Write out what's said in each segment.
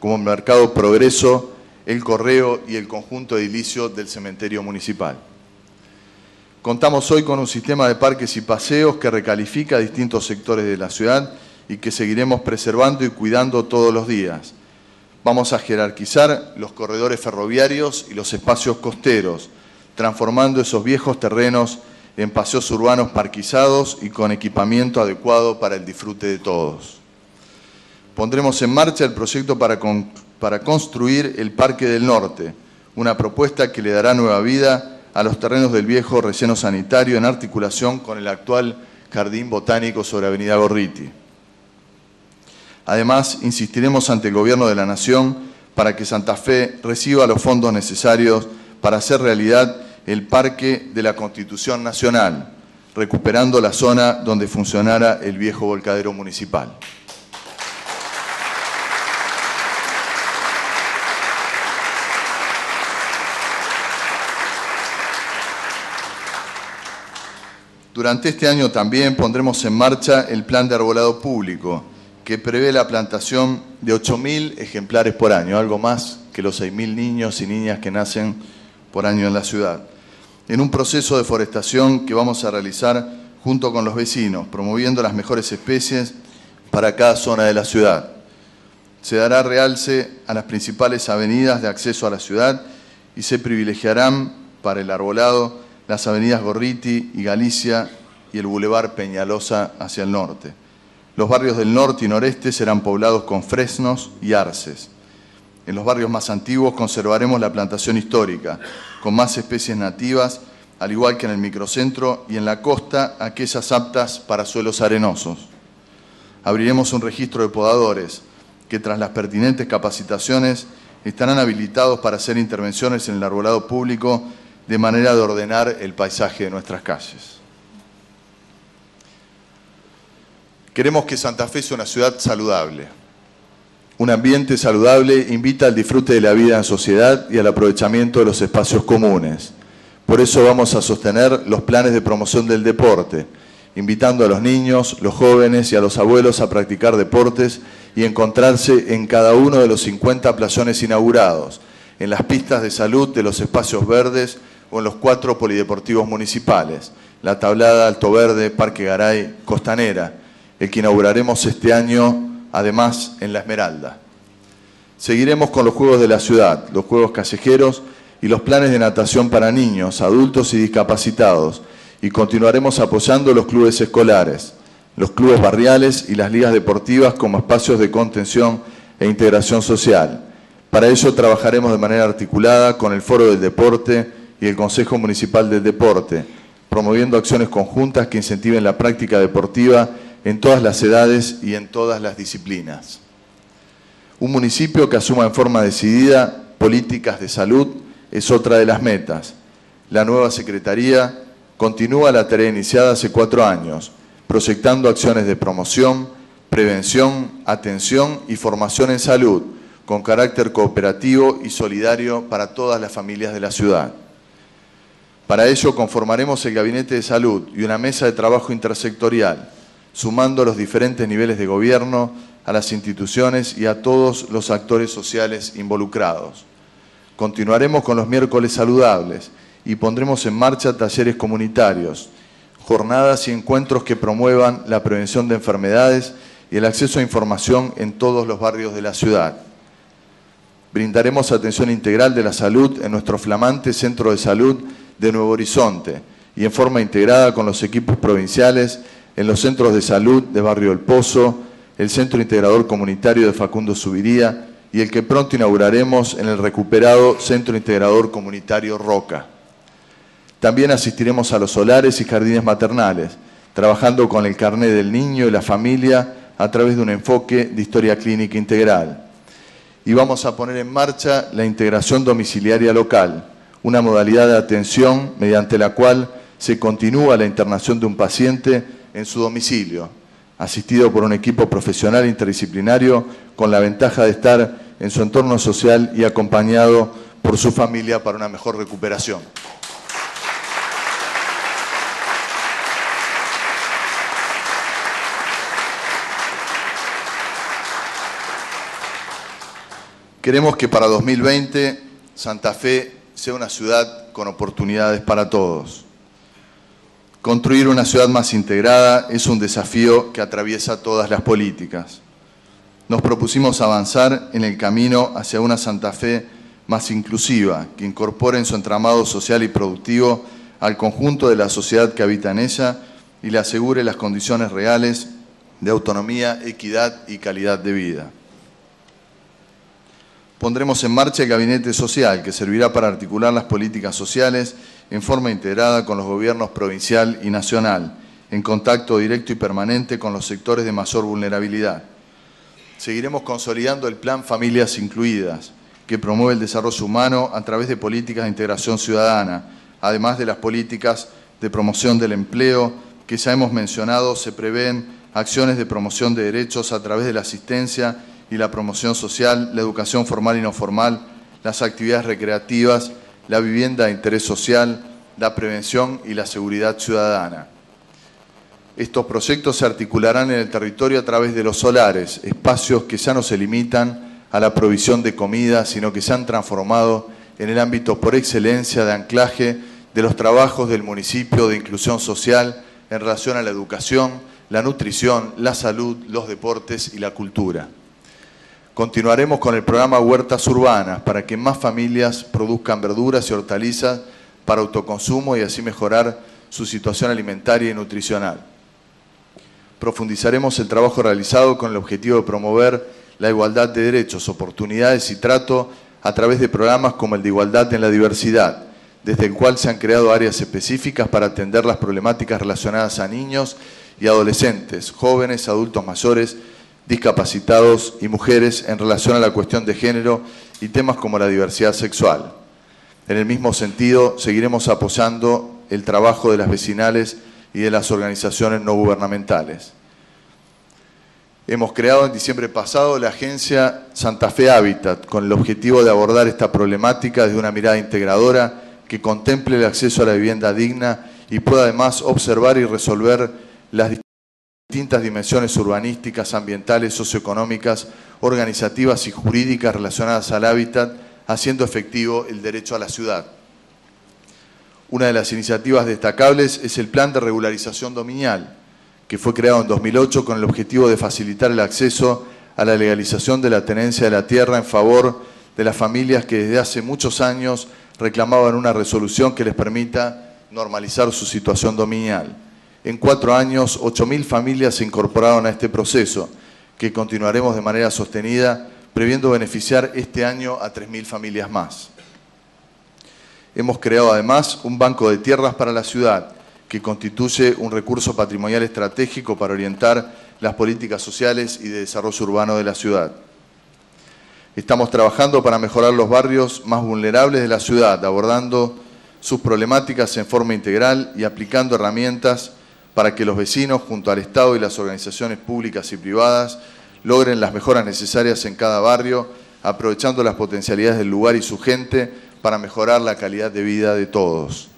como Mercado Progreso, el Correo y el conjunto edilicio del cementerio municipal. Contamos hoy con un sistema de parques y paseos que recalifica distintos sectores de la ciudad y que seguiremos preservando y cuidando todos los días. Vamos a jerarquizar los corredores ferroviarios y los espacios costeros, transformando esos viejos terrenos en paseos urbanos parquizados y con equipamiento adecuado para el disfrute de todos. Pondremos en marcha el proyecto para, para construir el Parque del Norte, una propuesta que le dará nueva vida a los terrenos del viejo relleno sanitario en articulación con el actual Jardín Botánico sobre Avenida Gorriti. Además, insistiremos ante el Gobierno de la Nación para que Santa Fe reciba los fondos necesarios para hacer realidad el Parque de la Constitución Nacional, recuperando la zona donde funcionara el viejo volcadero municipal. Durante este año también pondremos en marcha el plan de arbolado público, que prevé la plantación de 8.000 ejemplares por año, algo más que los 6.000 niños y niñas que nacen por año en la ciudad, en un proceso de forestación que vamos a realizar junto con los vecinos, promoviendo las mejores especies para cada zona de la ciudad. Se dará realce a las principales avenidas de acceso a la ciudad y se privilegiarán para el arbolado las avenidas Gorriti y Galicia y el bulevar Peñalosa hacia el norte. Los barrios del norte y noreste serán poblados con fresnos y arces. En los barrios más antiguos conservaremos la plantación histórica, con más especies nativas, al igual que en el microcentro, y en la costa aquellas aptas para suelos arenosos. Abriremos un registro de podadores que tras las pertinentes capacitaciones estarán habilitados para hacer intervenciones en el arbolado público de manera de ordenar el paisaje de nuestras calles. Queremos que Santa Fe sea una ciudad saludable. Un ambiente saludable invita al disfrute de la vida en sociedad y al aprovechamiento de los espacios comunes. Por eso vamos a sostener los planes de promoción del deporte, invitando a los niños, los jóvenes y a los abuelos a practicar deportes y encontrarse en cada uno de los 50 playones inaugurados, en las pistas de salud de los espacios verdes o en los cuatro polideportivos municipales, La Tablada, Alto Verde, Parque Garay, Costanera, el que inauguraremos este año, además, en La Esmeralda. Seguiremos con los Juegos de la Ciudad, los Juegos Callejeros y los planes de natación para niños, adultos y discapacitados, y continuaremos apoyando los clubes escolares, los clubes barriales y las ligas deportivas como espacios de contención e integración social. Para ello trabajaremos de manera articulada con el Foro del Deporte, y el Consejo Municipal del Deporte, promoviendo acciones conjuntas que incentiven la práctica deportiva en todas las edades y en todas las disciplinas. Un municipio que asuma en forma decidida políticas de salud es otra de las metas. La nueva Secretaría continúa la tarea iniciada hace cuatro años, proyectando acciones de promoción, prevención, atención y formación en salud, con carácter cooperativo y solidario para todas las familias de la ciudad. Para ello conformaremos el Gabinete de Salud y una mesa de trabajo intersectorial, sumando los diferentes niveles de gobierno, a las instituciones y a todos los actores sociales involucrados. Continuaremos con los miércoles saludables y pondremos en marcha talleres comunitarios, jornadas y encuentros que promuevan la prevención de enfermedades y el acceso a información en todos los barrios de la ciudad. Brindaremos atención integral de la salud en nuestro flamante centro de salud de Nuevo Horizonte y en forma integrada con los equipos provinciales en los centros de salud de Barrio El Pozo, el Centro Integrador Comunitario de Facundo Subiría y el que pronto inauguraremos en el recuperado Centro Integrador Comunitario Roca. También asistiremos a los solares y jardines maternales, trabajando con el carnet del niño y la familia a través de un enfoque de historia clínica integral. Y vamos a poner en marcha la integración domiciliaria local, una modalidad de atención mediante la cual se continúa la internación de un paciente en su domicilio, asistido por un equipo profesional interdisciplinario con la ventaja de estar en su entorno social y acompañado por su familia para una mejor recuperación. Queremos que para 2020 Santa Fe sea una ciudad con oportunidades para todos. Construir una ciudad más integrada es un desafío que atraviesa todas las políticas. Nos propusimos avanzar en el camino hacia una Santa Fe más inclusiva, que incorpore en su entramado social y productivo al conjunto de la sociedad que habita en ella y le asegure las condiciones reales de autonomía, equidad y calidad de vida. Pondremos en marcha el Gabinete Social, que servirá para articular las políticas sociales en forma integrada con los gobiernos provincial y nacional, en contacto directo y permanente con los sectores de mayor vulnerabilidad. Seguiremos consolidando el Plan Familias Incluidas, que promueve el desarrollo humano a través de políticas de integración ciudadana, además de las políticas de promoción del empleo que ya hemos mencionado, se prevén acciones de promoción de derechos a través de la asistencia y la promoción social, la educación formal y no formal, las actividades recreativas, la vivienda de interés social, la prevención y la seguridad ciudadana. Estos proyectos se articularán en el territorio a través de los solares, espacios que ya no se limitan a la provisión de comida, sino que se han transformado en el ámbito por excelencia de anclaje de los trabajos del municipio de inclusión social en relación a la educación, la nutrición, la salud, los deportes y la cultura. Continuaremos con el programa Huertas Urbanas para que más familias produzcan verduras y hortalizas para autoconsumo y así mejorar su situación alimentaria y nutricional. Profundizaremos el trabajo realizado con el objetivo de promover la igualdad de derechos, oportunidades y trato a través de programas como el de Igualdad en la Diversidad, desde el cual se han creado áreas específicas para atender las problemáticas relacionadas a niños y adolescentes, jóvenes, adultos mayores, discapacitados y mujeres en relación a la cuestión de género y temas como la diversidad sexual. En el mismo sentido, seguiremos apoyando el trabajo de las vecinales y de las organizaciones no gubernamentales. Hemos creado en diciembre pasado la agencia Santa Fe Habitat con el objetivo de abordar esta problemática desde una mirada integradora que contemple el acceso a la vivienda digna y pueda además observar y resolver las distintas dimensiones urbanísticas, ambientales, socioeconómicas, organizativas y jurídicas relacionadas al hábitat, haciendo efectivo el derecho a la ciudad. Una de las iniciativas destacables es el Plan de Regularización Dominial, que fue creado en 2008 con el objetivo de facilitar el acceso a la legalización de la tenencia de la tierra en favor de las familias que desde hace muchos años reclamaban una resolución que les permita normalizar su situación dominial. En cuatro años, 8.000 familias se incorporaron a este proceso, que continuaremos de manera sostenida, previendo beneficiar este año a 3.000 familias más. Hemos creado además un banco de tierras para la ciudad, que constituye un recurso patrimonial estratégico para orientar las políticas sociales y de desarrollo urbano de la ciudad. Estamos trabajando para mejorar los barrios más vulnerables de la ciudad, abordando sus problemáticas en forma integral y aplicando herramientas para que los vecinos, junto al Estado y las organizaciones públicas y privadas, logren las mejoras necesarias en cada barrio, aprovechando las potencialidades del lugar y su gente para mejorar la calidad de vida de todos.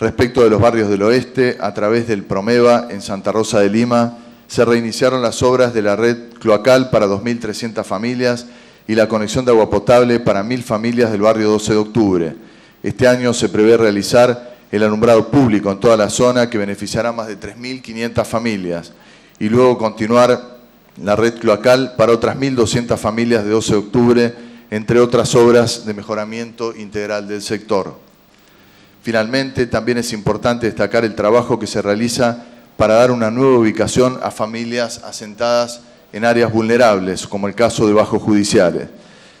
Respecto de los barrios del oeste, a través del Promeva en Santa Rosa de Lima, se reiniciaron las obras de la red cloacal para 2.300 familias y la conexión de agua potable para 1.000 familias del barrio 12 de octubre. Este año se prevé realizar el alumbrado público en toda la zona que beneficiará a más de 3.500 familias y luego continuar la red cloacal para otras 1.200 familias de 12 de octubre, entre otras obras de mejoramiento integral del sector. Finalmente, también es importante destacar el trabajo que se realiza para dar una nueva ubicación a familias asentadas en áreas vulnerables, como el caso de bajos judiciales.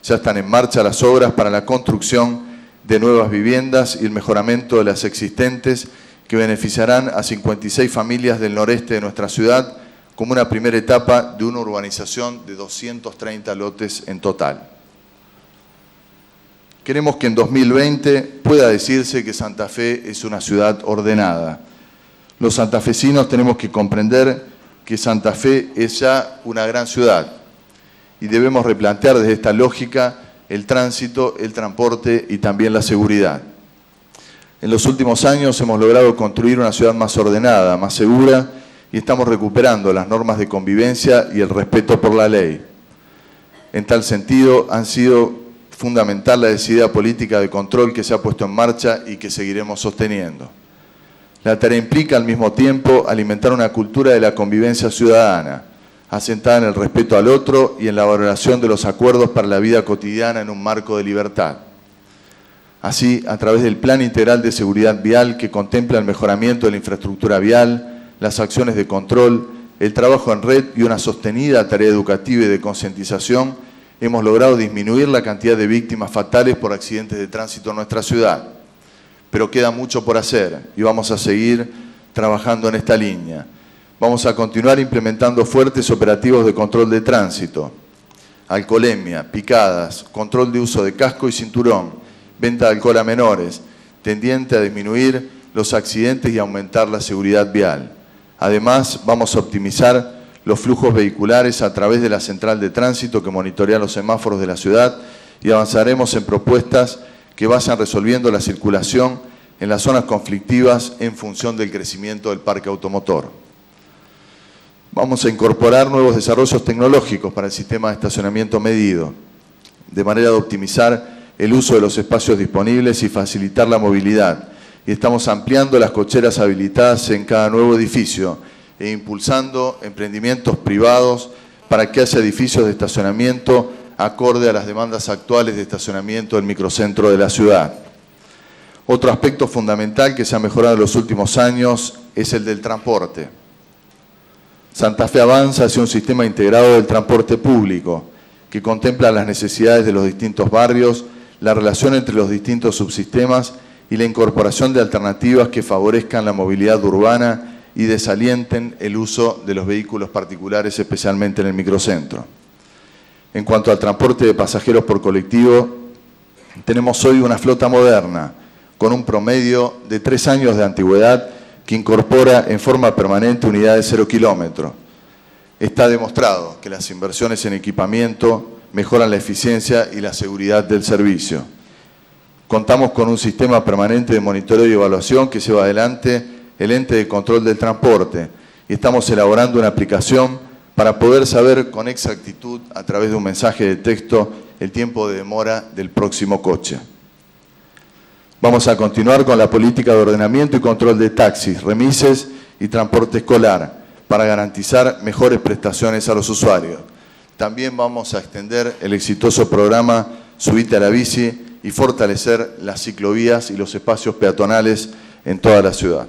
Ya están en marcha las obras para la construcción de nuevas viviendas y el mejoramiento de las existentes que beneficiarán a 56 familias del noreste de nuestra ciudad como una primera etapa de una urbanización de 230 lotes en total. Queremos que en 2020 pueda decirse que Santa Fe es una ciudad ordenada. Los santafesinos tenemos que comprender que Santa Fe es ya una gran ciudad y debemos replantear desde esta lógica el tránsito, el transporte y también la seguridad. En los últimos años hemos logrado construir una ciudad más ordenada, más segura y estamos recuperando las normas de convivencia y el respeto por la ley. En tal sentido, han sido fundamental la decidida política de control que se ha puesto en marcha y que seguiremos sosteniendo. La tarea implica al mismo tiempo alimentar una cultura de la convivencia ciudadana, asentada en el respeto al otro y en la valoración de los acuerdos para la vida cotidiana en un marco de libertad. Así, a través del Plan Integral de Seguridad Vial que contempla el mejoramiento de la infraestructura vial, las acciones de control, el trabajo en red y una sostenida tarea educativa y de concientización, hemos logrado disminuir la cantidad de víctimas fatales por accidentes de tránsito en nuestra ciudad. Pero queda mucho por hacer y vamos a seguir trabajando en esta línea. Vamos a continuar implementando fuertes operativos de control de tránsito, alcoholemia, picadas, control de uso de casco y cinturón, venta de alcohol a menores, tendiente a disminuir los accidentes y aumentar la seguridad vial. Además, vamos a optimizar los flujos vehiculares a través de la central de tránsito que monitorea los semáforos de la ciudad y avanzaremos en propuestas que vayan resolviendo la circulación en las zonas conflictivas en función del crecimiento del parque automotor. Vamos a incorporar nuevos desarrollos tecnológicos para el sistema de estacionamiento medido, de manera de optimizar el uso de los espacios disponibles y facilitar la movilidad. Y estamos ampliando las cocheras habilitadas en cada nuevo edificio e impulsando emprendimientos privados para que haya edificios de estacionamiento acorde a las demandas actuales de estacionamiento del microcentro de la ciudad. Otro aspecto fundamental que se ha mejorado en los últimos años es el del transporte. Santa Fe avanza hacia un sistema integrado del transporte público que contempla las necesidades de los distintos barrios, la relación entre los distintos subsistemas y la incorporación de alternativas que favorezcan la movilidad urbana y desalienten el uso de los vehículos particulares, especialmente en el microcentro. En cuanto al transporte de pasajeros por colectivo, tenemos hoy una flota moderna, con un promedio de tres años de antigüedad que incorpora en forma permanente unidades cero kilómetro. Está demostrado que las inversiones en equipamiento mejoran la eficiencia y la seguridad del servicio. Contamos con un sistema permanente de monitoreo y evaluación que lleva adelante el ente de control del transporte y estamos elaborando una aplicación para poder saber con exactitud a través de un mensaje de texto el tiempo de demora del próximo coche. Vamos a continuar con la política de ordenamiento y control de taxis, remises y transporte escolar para garantizar mejores prestaciones a los usuarios. También vamos a extender el exitoso programa Subite a la bici y fortalecer las ciclovías y los espacios peatonales en toda la ciudad.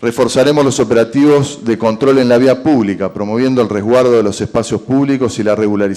Reforzaremos los operativos de control en la vía pública, promoviendo el resguardo de los espacios públicos y la regularización